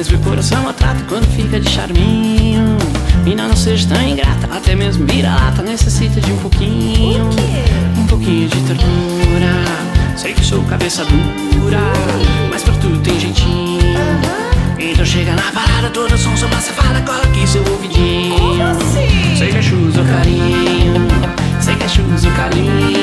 Mas meu coração maltrata quando fica de charminho. Mina, não seja tão ingrata, até mesmo vira-lata Necessita de um pouquinho, um pouquinho de ternura Sei que sou cabeça dura, mas pra tudo tem jeitinho. Então chega na parada toda, som, sou uma safada Cola aqui seu ouvidinho. Sei que é chuzo carinho, sei que é carinho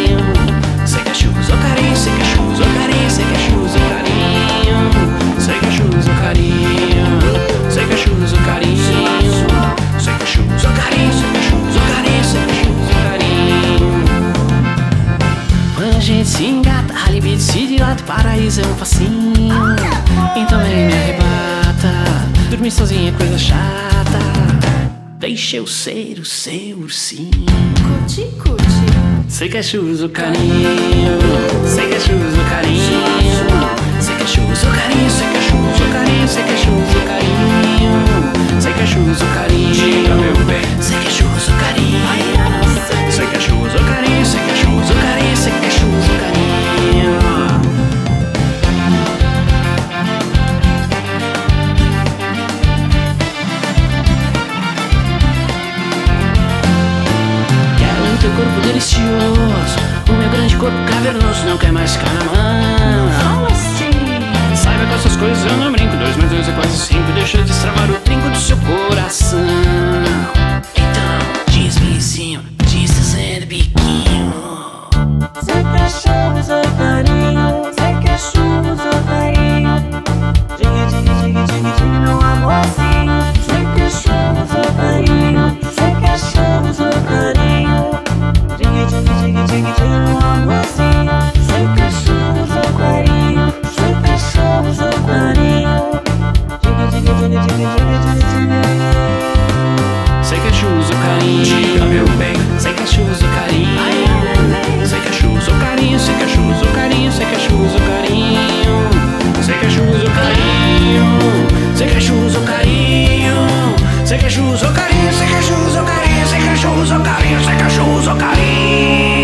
a gente se engata, a libido se dilata O paraíso é um facinho Então vem me arrebata. Dormir sozinha é coisa chata. Deixa eu ser o seu ursinho. Curti, curti. Sei que é chuzo carinho. Sei que é chuzo carinho. Sei que é chuzo carinho Sei que é chuzo carinho Sei que é chuzo carinho corpo delicioso. O meu grande corpo cavernoso Não quer mais ficar na mão. Fala assim. Saiba com essas coisas eu não brinco. Dois mais dois é quase cinco Deixa eu destravar o trinco do seu coração. Então em cima Diz fazendo biquinho. Sem cachorros, sem cachorro, sou carinho, sem cachorro, sou carinho, sem cachorro, sou carinho, sem cachorro, sou carinho.